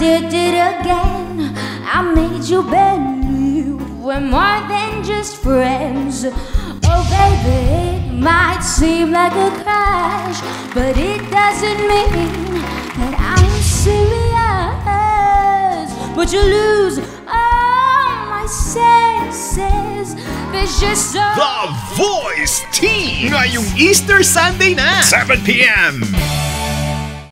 did it again. I made you believe we're more than just friends. Oh, baby, it might seem like a crash, but it doesn't mean that I'm serious. But you lose all my senses. There's just so. The Voice Teens! Ngayong Easter Sunday na! 7pm!